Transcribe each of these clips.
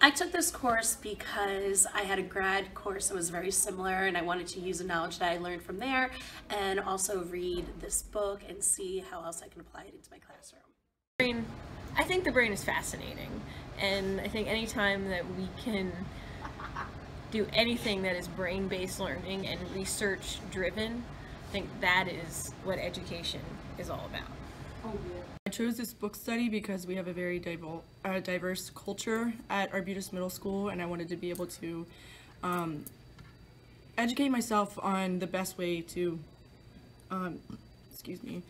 I took this course because I had a grad course that was very similar and I wanted to use the knowledge that I learned from there and also read this book and see how else I can apply it into my classroom. Brain, I think the brain is fascinating and I think anytime that we can do anything that is brain-based learning and research-driven, I think that is what education is all about. Oh, yeah. I chose this book study because we have a very diverse culture at Arbutus Middle School and I wanted to be able to um, educate myself on the best way to, um, excuse me,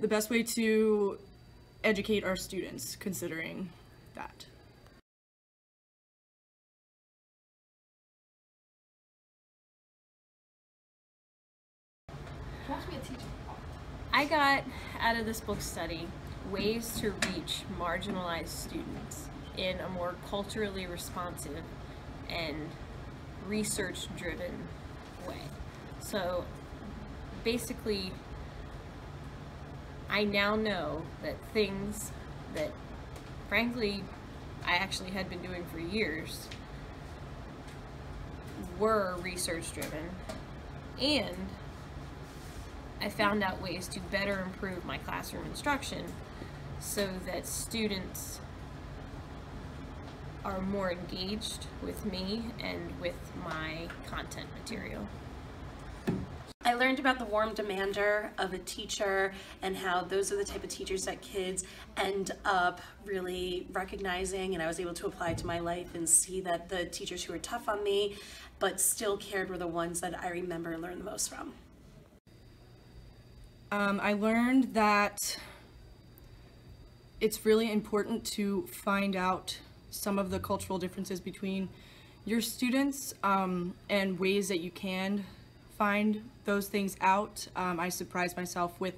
the best way to educate our students considering that. I got out of this book study ways to reach marginalized students in a more culturally responsive and research driven way. So basically, I now know that things that frankly I actually had been doing for years were research driven and I found out ways to better improve my classroom instruction so that students are more engaged with me and with my content material. I learned about the warm demander of a teacher and how those are the type of teachers that kids end up really recognizing and I was able to apply to my life and see that the teachers who were tough on me but still cared were the ones that I remember and learned the most from. Um, I learned that it's really important to find out some of the cultural differences between your students um, and ways that you can find those things out. Um, I surprised myself with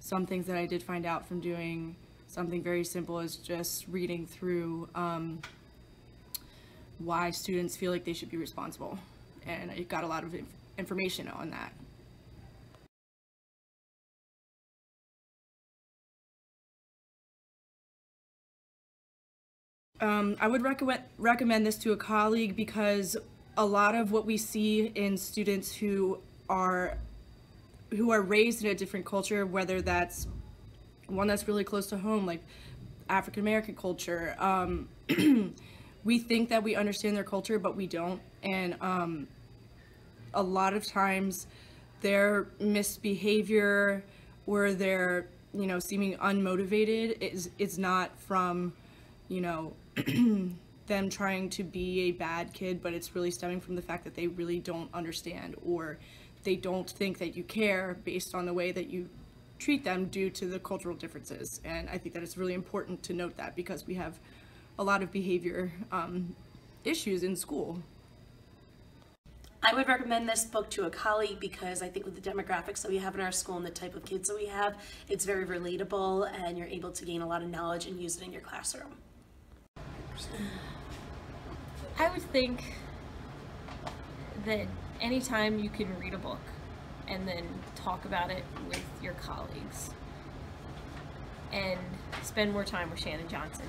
some things that I did find out from doing something very simple as just reading through um, why students feel like they should be responsible. And I got a lot of inf information on that. Um, I would recommend recommend this to a colleague because a lot of what we see in students who are who are raised in a different culture, whether that's one that's really close to home, like African American culture, um, we think that we understand their culture, but we don't. And um, a lot of times, their misbehavior or their you know seeming unmotivated is is not from you know them trying to be a bad kid, but it's really stemming from the fact that they really don't understand or they don't think that you care based on the way that you treat them due to the cultural differences. And I think that it's really important to note that because we have a lot of behavior um, issues in school. I would recommend this book to a colleague because I think with the demographics that we have in our school and the type of kids that we have, it's very relatable and you're able to gain a lot of knowledge and use it in your classroom. I would think that anytime you can read a book and then talk about it with your colleagues and spend more time with Shannon Johnson,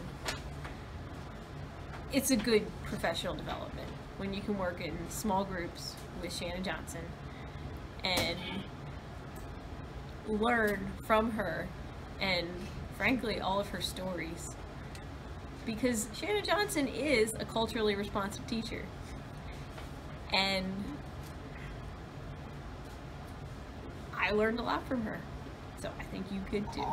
it's a good professional development when you can work in small groups with Shannon Johnson and learn from her and frankly all of her stories because Shannon Johnson is a culturally responsive teacher. And I learned a lot from her. So I think you could too.